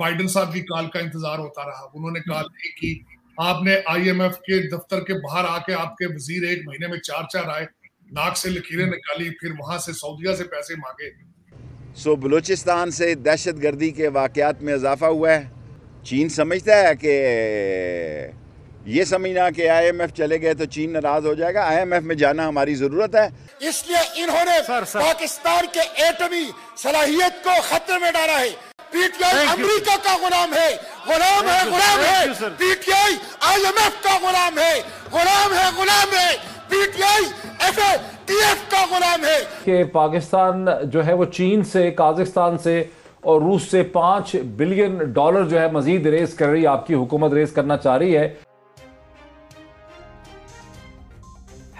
Biden साहब की call का इंतज़ार होता रहा। उन्होंने कॉल नहीं की आपने आईएमएफ के दफ्तर के बाहर आके आपके वज़ीर एक महीने में चार चार आए नाक से लकीरें निकाली फिर वहाँ से सऊदिया से पैसे मांगे। सो बलूचिस्तान से दहशत गर्दी के वाकयात में इजाफा हुआ है। चीन समझता है कि ये समझना कि आईएमएफ चले गए तो चीन नाराज़ हो जाएगा। आईएमएफ में जाना हमारी ज़रूरत है। इसलिए इन्होंने सर, सर। पाकिस्तान के एटमी सलाहियत को खतरे में डाला है। पीटीआई अमेरिका का गुलाम है। गुलाम है गुलाम है। पीटीआई आईएमएफ का गुलाम है। गुलाम है गुलाम है। पीटीआई एफएटीएफ का गुलाम है। कि पाकिस्तान जो है वो चीन से काजाकिस्तान से और रूस से पाँच बिलियन डॉलर जो है मजीद रेस कर रही है आपकी हुकूमत रेस करना चाह रही है।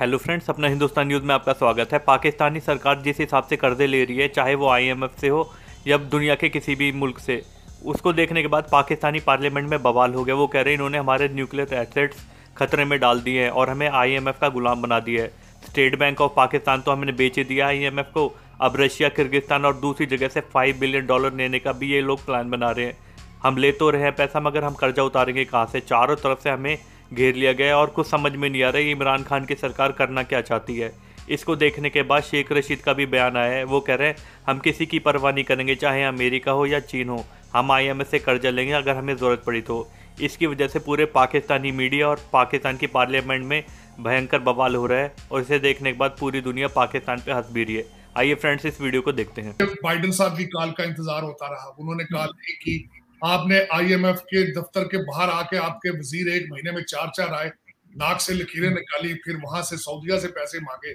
हेलो फ्रेंड्स अपना हिंदुस्तान न्यूज़ में आपका स्वागत है। पाकिस्तानी सरकार जिस हिसाब से कर्जे ले रही है चाहे वो आईएमएफ से हो या दुनिया के किसी भी मुल्क से। उसको देखने के बाद पाकिस्तानी पार्लियामेंट में बवाल हो गया। वो कह रहे हैं, इन्होंने हमारे न्यूक्लियर एसेट्स खतरे में डाल दिए हैं और हमें आईएमएफ का गुलाम बना दिया है। स्टेट बैंक ऑफ़ पाकिस्तान तो हमने बेच दिया आईएमएफ को। अब रशिया, किर्गिस्तान और दूसरी जगह से फाइव बिलियन डॉलर लेने का भी ये लोग प्लान बना रहे हैं। हम ले तो रहे हैं पैसा, मगर हम कर्जा उतारेंगे कहाँ से? चारों तरफ़ से हमें घेर लिया गया है और कुछ समझ में नहीं आ रहा है इमरान खान की सरकार करना क्या चाहती है। इसको देखने के बाद शेख रशीद का भी बयान आया है। वो कह रहे हैं, हम किसी की परवाह नहीं करेंगे, चाहे अमेरिका हो या चीन हो। हम आईएमएफ से कर्जा लेंगे अगर हमें ज़रूरत पड़ी तो। इसकी वजह से पूरे पाकिस्तानी मीडिया और पाकिस्तान की पार्लियामेंट में भयंकर बवाल हो रहा है और इसे देखने के बाद पूरी दुनिया पाकिस्तान पे हंस भी रही है। आइए फ्रेंड्स, इस वीडियो को देखते हैं। बाइडन साहब की कॉल का इंतज़ार होता रहा। उन्होंने कॉल नहीं की आपने आईएमएफ के दफ्तर के बाहर आके आपके वज़ीर एक महीने में चार चार आए, नाक से लकीरें निकाली, फिर वहाँ से सऊदिया से पैसे मांगे।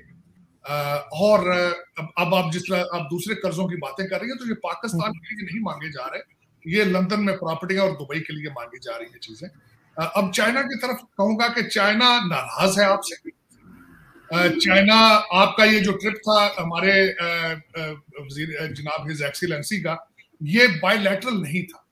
और अब आप जिस तरह, आप दूसरे कर्जों की बातें कर रही हैं तो ये पाकिस्तान के लिए नहीं मांगे जा रहे, ये लंदन में प्रॉपर्टी और दुबई के लिए मांगी जा रही है चीज़ें। अब चाइना की तरफ़ कहूँगा कि चाइना नाराज़ है आपसे। चाइना, आपका ये जो ट्रिप था हमारे जनाब हिज एक्सीलेंसी का, ये बायलैटरल नहीं था।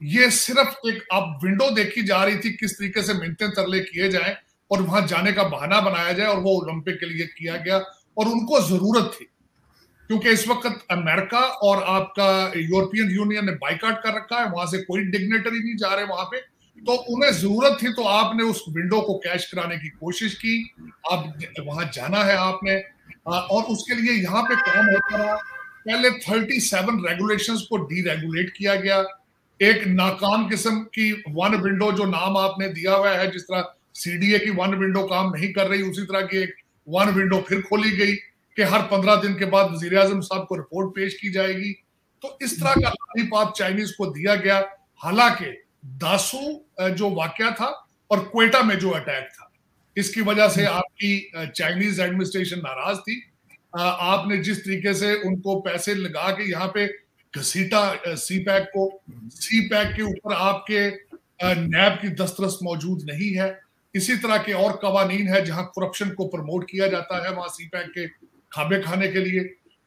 ये सिर्फ़ एक, आप विंडो देखी जा रही थी किस तरीके से मिनते तरले किए जाए और वहाँ जाने का बहाना बनाया जाए और वो ओलंपिक के लिए किया गया और उनको ज़रूरत थी। क्योंकि इस वक्त अमेरिका और आपका यूरोपियन यूनियन ने बाइकाट कर रखा है, वहाँ से कोई डिग्नेटरी नहीं जा रहे वहाँ पे। तो उन्हें ज़रूरत थी तो आपने उस विंडो को कैश कराने की कोशिश की, आप वहाँ जाना है आपने। और उसके लिए यहाँ पे काम होता रहा। पहले 37 रेगुलेशंस को डीरेगुलेट किया गया। एक नाकाम किस्म की वन विंडो जो नाम आपने दिया हुआ है, जिस तरह सीडीए की वन विंडो काम नहीं कर रही, उसी तरह की एक वन विंडो फिर खोली गई कि हर पंद्रह दिन के बाद वज़ीर आज़म साहब को रिपोर्ट पेश की जाएगी। तो इस तरह का लॉलीपॉप चाइनीज़ को दिया गया। हालाँकि दासू जो वाक्य था और क्वेटा में जो अटैक था, इसकी वजह से आपकी चाइनीज़ एडमिनिस्ट्रेशन नाराज़ थी। आपने जिस तरीके से उनको पैसे लगा के यहाँ पे घसीटा सी पैक को सी पैक के ऊपर आपके नैब की दस्तरस मौजूद नहीं है। इसी तरह के और कवानीन है जहाँ करप्शन को प्रमोट किया जाता है वहाँ सी के खाबे खाने के लिए।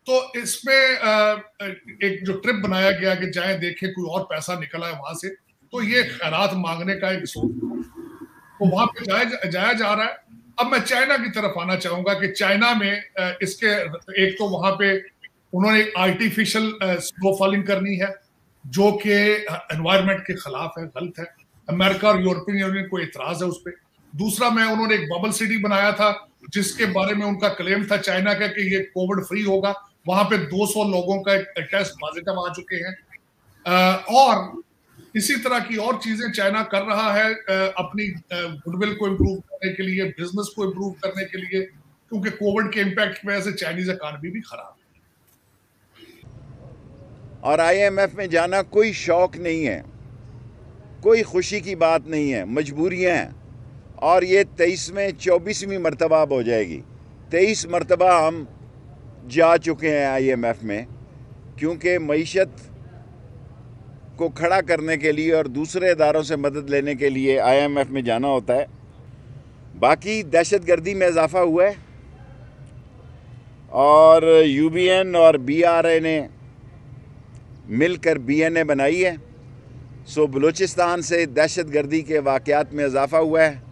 तो इसमें एक जो ट्रिप बनाया गया कि जाए, देखे, कोई और पैसा निकला है वहाँ से तो ये खैरात मांगने का एक सोच तो वहाँ पे जाया जाया जा रहा है। अब मैं चाइना की तरफ़ आना चाहूँगा कि चाइना में इसके, एक तो वहाँ पे उन्होंने आर्टिफिशियल स्नो फॉलिंग करनी है, जो कि एनवायरमेंट के खिलाफ है, गलत है। अमेरिका और यूरोपियन यूनियन को इतराज है उस पर दूसरा मैं उन्होंने एक बबल सिटी बनाया था, जिसके बारे में उनका क्लेम था चाइना का कि ये कोविड फ्री होगा। वहाँ पे 200 लोगों का एक टेस्ट पॉजिटिव आ चुके हैं। और इसी तरह की और चीज़ें चाइना कर रहा है अपनी गुडविल को इम्प्रूव करने के लिए बिज़नेस को इम्प्रूव करने के लिए, क्योंकि कोविड के इम्पैक्ट की वजह से चाइनीज़ इकानमी भी खराब है। और आईएमएफ में जाना कोई शौक नहीं है। कोई खुशी की बात नहीं है। मजबूरियाँ हैं। और ये तेईसवें, चौबीसवीं मरतबा हो जाएगी। तेईस मरतबा हम जा चुके हैं आईएमएफ में, क्योंकि मीशत को खड़ा करने के लिए और दूसरे इदारों से मदद लेने के लिए आईएमएफ में जाना होता है। बाकी दहशत गर्दी में इजाफा हुआ है और यूबीएन और बीआरए ने मिलकर बीएनए बनाई है। सो बलूचिस्तान से दहशत गर्दी के वाक़ात में इजाफा हुआ है।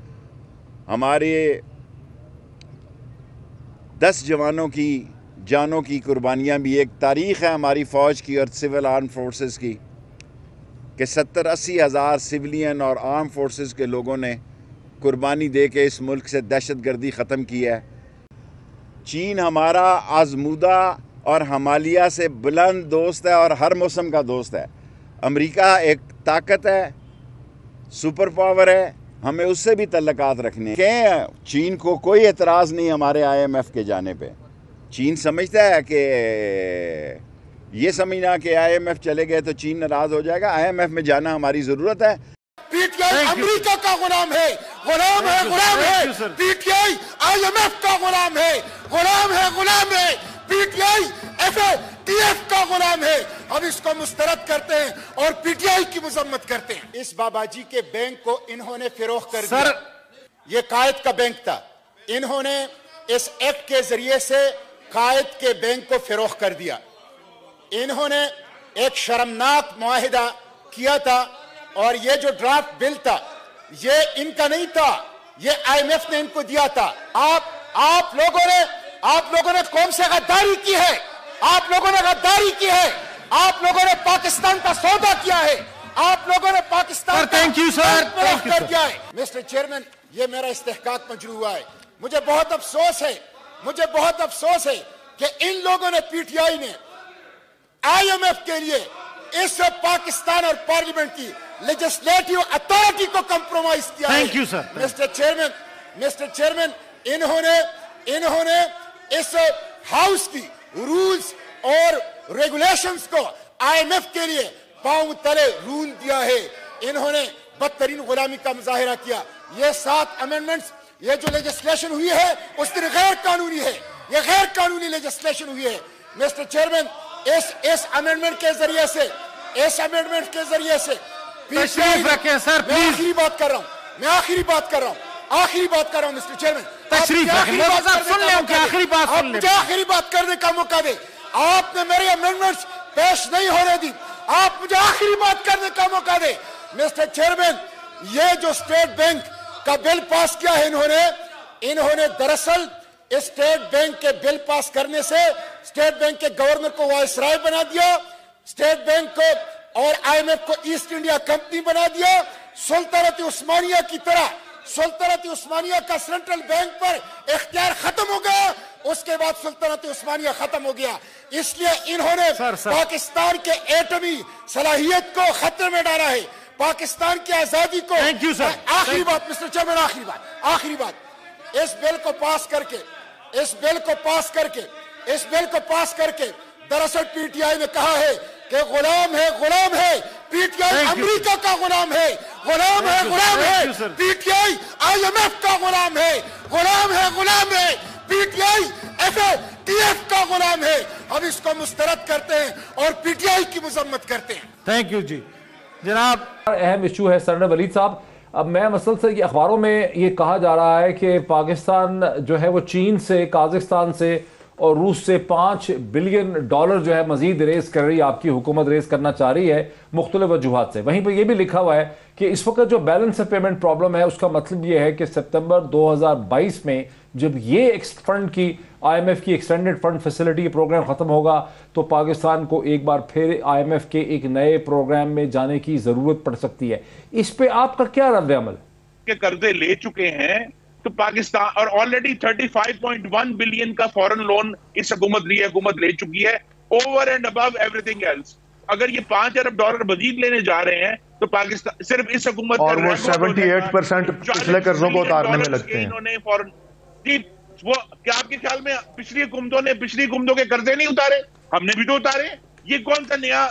हमारे दस जवानों की, जानों की कुर्बानियाँ भी एक तारीख़ है हमारी फ़ौज की और सिविल आर्म फोर्सेस की, कि सत्तर अस्सी हज़ार सिविलियन और आर्म फोर्सेस के लोगों ने कुर्बानी दे के इस मुल्क से दहशत गर्दी ख़त्म की है। चीन हमारा आजमूदा और हमालिया से बुलंद दोस्त है और हर मौसम का दोस्त है। अमेरिका एक ताकत है, सुपर पावर है हमें उससे भी तल्लकात रखने। के चीन को कोई एतराज़ नहीं हमारे आईएमएफ के जाने पे। चीन समझता है कि ये समझना कि आईएमएफ चले गए तो चीन नाराज़ हो जाएगा। आईएमएफ में जाना हमारी ज़रूरत है। पीटीआई अमेरिका का गुलाम है। गुलाम है गुलाम है। पीटीआई आईएमएफ का गुलाम है। गुलाम है गुलाम है। पीटीआई एफएटीएफ का गुलाम है। हम इसको मुस्तरद करते हैं और पीटीआई की मजम्मत करते हैं। इस बाबा जी के बैंक को इन्होंने फिरोख कर सर। ये कायद का बैंक था। इन्होंने इस एक्ट के ज़रिए से कायद के बैंक को फिरोख कर दिया। इन्होंने एक शर्मनाक माहिदा किया था और ये जो ड्राफ्ट बिल था ये इनका नहीं था। ये आईएमएफ ने इनको दिया था। आप आप लोगों ने आप लोगों ने कौन से गद्दारी की है? आप लोगों ने गद्दारी की है? आप लोगों ने पाकिस्तान का सौदा किया है। आप लोगों ने पाकिस्तान थैंक यू सर कर दिया है। मिस्टर चेयरमैन ये मेरा इस्तेकाक मंजूर हुआ है। मुझे बहुत अफसोस है मुझे बहुत अफसोस है कि इन लोगों ने पीटीआई ने आईएमएफ के लिए इस पाकिस्तान और पार्लियामेंट की लेजिस्लेटिव अथॉरिटी को कंप्रोमाइज किया thank you sir mister chairman mister chairman इन्होंने इन्होंने इस हाउस की रूल्स और रेगुलेशंस को आईएमएफ के लिए पाँव तले रून दिया है। इन्होंने बदतरीन गुलामी का मुजाहरा किया। ये सात अमेंडमेंट्स ये जो लेजिस्लेशन हुई है उस दिन गैर कानूनी है। ये गैर कानूनी लेजिस्लेशन हुई है। मिस्टर चेयरमैन इस इस अमेंडमेंट के ज़रिए से इस अमेंडमेंट के ज़रिए से रखें सर मैं आखिरी बात कर रहा हूँ। मैं आखिरी बात कर रहा हूँ। आखिरी बात कर रहा हूँ मिस्टर चेयरमैन ले आखिरी बात आखिरी बात करने का मौका दे। आपने मेरे अमेंडमेंट्स पेश नहीं होने दी। आप मुझे आखिरी बात करने का मौका दे। मिस्टर चेयरमैन ये जो स्टेट बैंक का बिल पास किया है इन्होंने इन्होंने दरअसल स्टेट बैंक के बिल पास करने से स्टेट बैंक के गवर्नर को वायसराय बना दिया स्टेट बैंक को और आईएमएफ को ईस्ट इंडिया कंपनी बना दिया सुल्तानत उस्मानिया की तरह। सुल्तानत उस्मानिया का सेंट्रल बैंक पर इख्तियार खत्म हो गया उसके बाद सुल्तानत उस्मानिया खत्म हो गया। इसलिए इन्होंने सर, सर। पाकिस्तान के एटमी सलाहियत को खतरे में डाला है। पाकिस्तान की आज़ादी को थैंक यू सर आखिरी बात मिस्टर चेयरमैन आखिरी बात आखिरी बात। इस बिल को पास करके इस बिल को पास करके इस बिल को पास करके दरअसल पीटीआई ने कहा है कि गुलाम है गुलाम है। पीटीआई अमेरिका का गुलाम है। गुलाम है गुलाम है। पीटीआई आईएमएफ का गुलाम है। गुलाम है गुलाम है। पीटीआई एफएटीएफ का गुलाम है। हम इसको मुस्तरद करते हैं और पीटीआई की मजम्मत करते हैं। Thank you ji. जनाब अहम इशू है सरन वलीद साहब। अब मैं मसल से अखबारों में ये कहा जा रहा है कि पाकिस्तान जो है वो चीन से काजिस्तान से और रूस से पाँच बिलियन डॉलर जो है मजीद रेस कर रही, आपकी हुकूमत रेस करना चाह रही है मुख्तल वजूहत से। वहीं पर यह भी लिखा हुआ है कि इस वक्त जो बैलेंस ऑफ़ पेमेंट प्रॉब्लम है, उसका मतलब यह है कि सितंबर 2022 में जब ये फंड की आईएमएफ की एक्सटेंडेड फंड फैसिलिटी प्रोग्राम खत्म होगा तो पाकिस्तान को एक बार फिर आईएमएफ के एक नए प्रोग्राम में जाने की ज़रूरत पड़ सकती है। इस पर आपका क्या रद्द अमल? कर्जे ले चुके हैं तो पाकिस्तान और ऑलरेडी 35.1 बिलियन का फॉरेन लोन इस हुकूमत ली हुकूमत ले चुकी है। Over and above everything else अगर ये पाँच अरब डॉलर मजीद लेने जा रहे हैं तो पाकिस्तान सिर्फ़ इस हुकूमत और वो सेवेंटी एट परसेंट पिछले कर्जों को उतारने में लगते हैं। इन्होंने फॉरन जी वो क्या आपके ख्याल में पिछली हुकूमतों ने पिछली हुकूमतों के कर्जे नहीं उतारे? हमने भी तो उतारे। ये कौन सा नया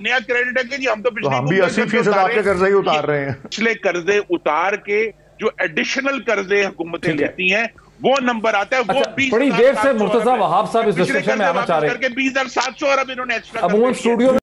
नया क्रेडिट है कि जी हम तो पिछले तो हम भी अस्सी फ़ीसद आपके कर्जे ही उतार रहे हैं। पिछले कर्जे उतार के जो एडिशनल कर्जे हुकूमतें लेती हैं वो नंबर आता है वो अच्छा, बीस बड़ी देर से मुर्तजा वहाब साहब इस डिस्कशन में आना चाह रहे हैं। बीस हज़ार सात सौ अरब इन्होंने एक्स्ट्रा स्टूडियो